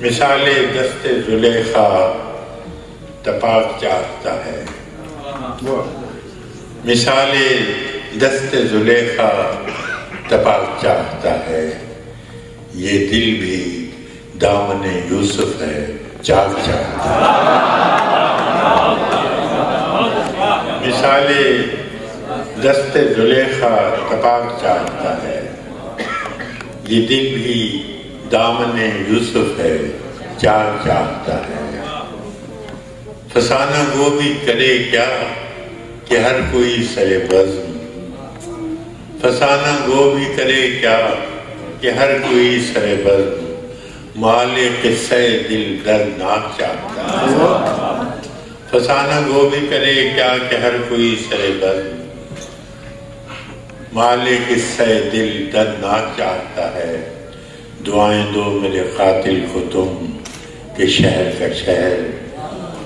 مثال دست زلیخا تپاک چاہتا ہے۔ مثال دست زلیخا تپاک چاہتا ہے۔ یہ دل بھی دامن یوسف ہے، چاک چاہتا ہے۔ مثال دست زلیخا تپاک چاہتا ہے۔ یہ دل بھی دامن یوسف ہے چار چاہتا ہے۔ فسانہ وہ بھی کرے کیا کہ ہر کوئی سرے بزم۔ فسانہ وہ بھی کرے کیا کہ ہر کوئی سرے بزم۔ مال قصہ دل دردناک چاہتا ہے۔ فسانہ وہ بھی کرے کیا کہ ہر کوئی سرے بزم۔ مال قصہ دل دردناک چاہتا ہے۔ دعائیں دو میرے قاتل کو تم کہ شہر کا شہر۔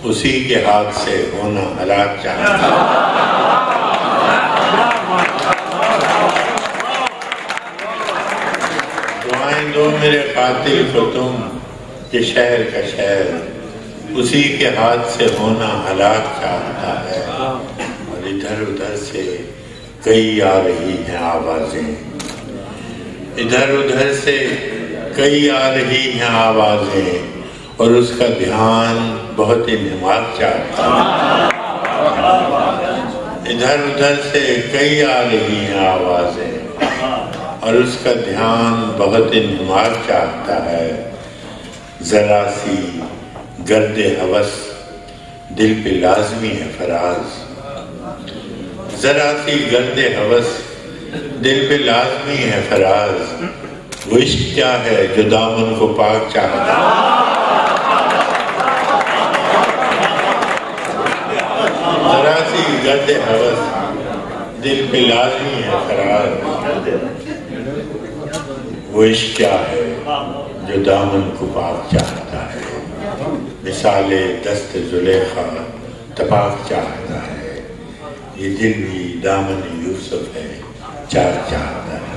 اسی کے ہاتھ سے ہونا ہلاک چاہتا دعائیں دو میرے قاتل کو تم کہ شہر کا شہر۔ اسی کے ہاتھ سے ہونا ہلاک چاہتا ہے۔ اور ادھر ادھر سے کئی آ رہی ہیں آوازیں۔ ادھر ادھر سے کئی آ رہی ہیں آوازیں اور اس کا دھیان بہت انہماک چاہتا ہے۔ ادھر ادھر سے کئی آ رہی ہیں آوازیں اور اس کا دھیان بہت انہماک چاہتا ہے۔ ذرا سی گرد حوث، دل پہ لازمی ہے فراز۔ ذرا سی گرد حوث، دل پہ لازمی ہے فراز۔ وہ عشق کیا ہے جو دامن کو پاک چاہتا ہے؟ ذرا سی گرد حوث دل پہ لازمی ہے قرار۔ وہ عشق کیا ہے جو دامن کو پاک چاہتا ہے؟ مثال دست زلیخا تپاک چاہتا ہے۔ یہ دل بھی دامن یوسف ہے، چار چاہتا ہے۔